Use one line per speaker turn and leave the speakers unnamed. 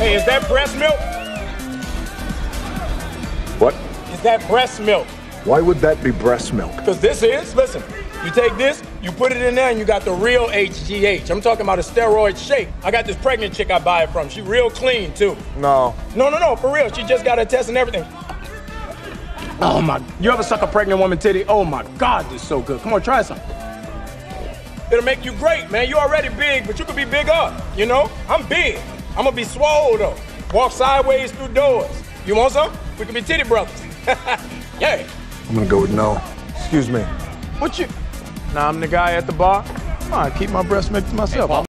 Hey, is that breast milk?
What?
Is that breast milk?
Why would that be breast milk?
Because this is, listen, you take this, you put it in there, and you got the real HGH. I'm talking about a steroid shake. I got this pregnant chick I buy it from. She real clean, too.
No.
No, no, no, for real. She just got her test and everything. Oh, my. You ever suck a pregnant woman titty? Oh, my God, this is so good. Come on, try some. It'll make you great, man. You already big, but you could be bigger, you know? I'm big. I'm gonna be swole, though. Walk sideways through doors. You want some? We can be titty brothers. yeah.
I'm gonna go with no. Excuse me.
What you? Nah, I'm the guy at the bar. Come on, keep my breast milk to myself.